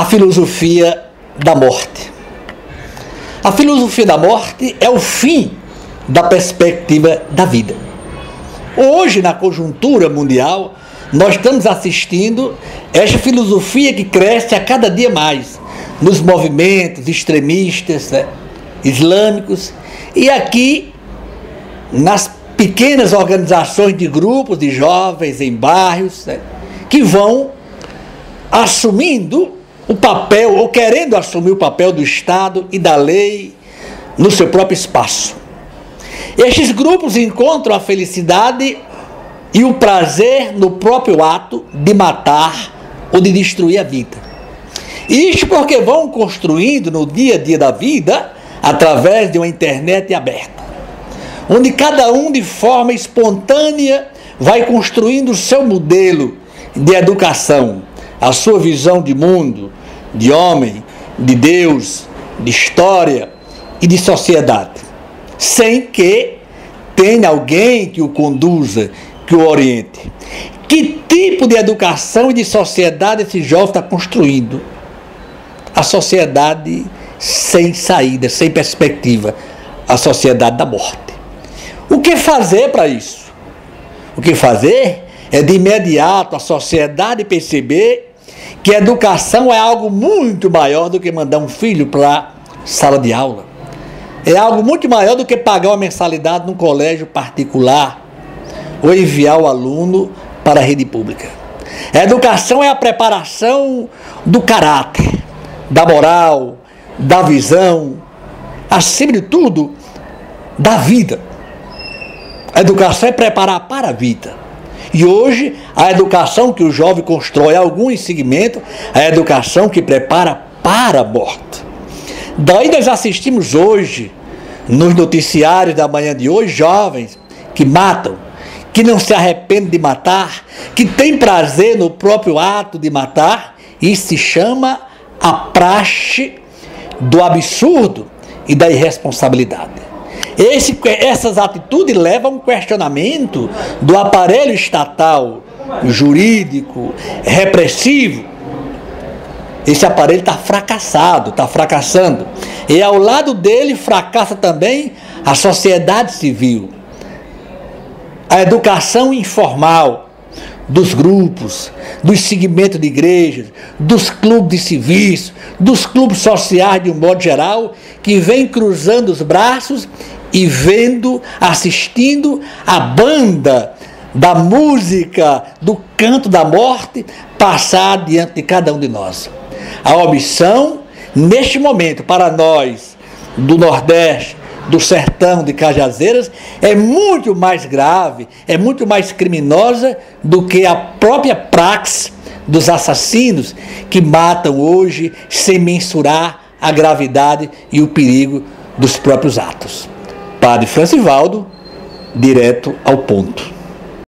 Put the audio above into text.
a filosofia da morte. A filosofia da morte é o fim da perspectiva da vida. Hoje, na conjuntura mundial, nós estamos assistindo esta filosofia que cresce a cada dia mais nos movimentos extremistas né, islâmicos e aqui nas pequenas organizações de grupos de jovens em bairros né, que vão assumindo o papel ou querendo assumir o papel do Estado e da lei no seu próprio espaço. Estes grupos encontram a felicidade e o prazer no próprio ato de matar ou de destruir a vida. Isto porque vão construindo no dia a dia da vida através de uma internet aberta, onde cada um de forma espontânea vai construindo o seu modelo de educação, a sua visão de mundo, de homem, de Deus, de história e de sociedade, sem que tenha alguém que o conduza, que o oriente. Que tipo de educação e de sociedade esse jovem está construindo? A sociedade sem saída, sem perspectiva, a sociedade da morte. O que fazer para isso? O que fazer é de imediato a sociedade perceber que educação é algo muito maior do que mandar um filho para sala de aula. É algo muito maior do que pagar uma mensalidade num colégio particular ou enviar o aluno para a rede pública. A educação é a preparação do caráter, da moral, da visão, acima de tudo, da vida. A educação é preparar para a vida. E hoje, a educação que o jovem constrói algum segmento, a educação que prepara para a morte. Daí nós assistimos hoje, nos noticiários da manhã de hoje, jovens que matam, que não se arrependem de matar, que têm prazer no próprio ato de matar, e se chama a praxe do absurdo e da irresponsabilidade. Esse, essas atitudes levam a um questionamento do aparelho estatal, jurídico, repressivo. Esse aparelho está fracassado, está fracassando. E ao lado dele fracassa também a sociedade civil, a educação informal dos grupos, dos segmentos de igrejas, dos clubes de serviço, dos clubes sociais de um modo geral, que vem cruzando os braços e vendo, assistindo a banda da música, do canto da morte passar diante de cada um de nós. A omissão, neste momento, para nós do Nordeste, do sertão de Cajazeiras é muito mais grave, é muito mais criminosa do que a própria praxe dos assassinos que matam hoje sem mensurar a gravidade e o perigo dos próprios atos. Padre Francivaldo, direto ao ponto.